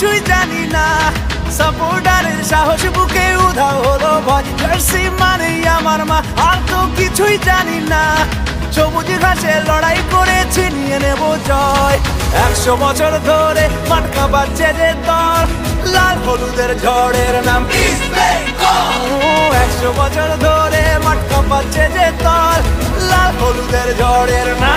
কিছুই জানি না। সাপোর্টারের সাহস বুকে উধাও হলো ভয়। জার্সি মানেই আমার মা, আর তো কিছুই জানি না। সবুজ ঘাসে লড়াই করে নিয়ে নেব জয়। একশো বছর ধরে মাটকা বাচ্চে যে দল। লাল হলুদের ঝড়ের নাম একশো বছর ধরে মাটকা বাচ্চে যে দল। লাল হলুদের ঝড়ের নাম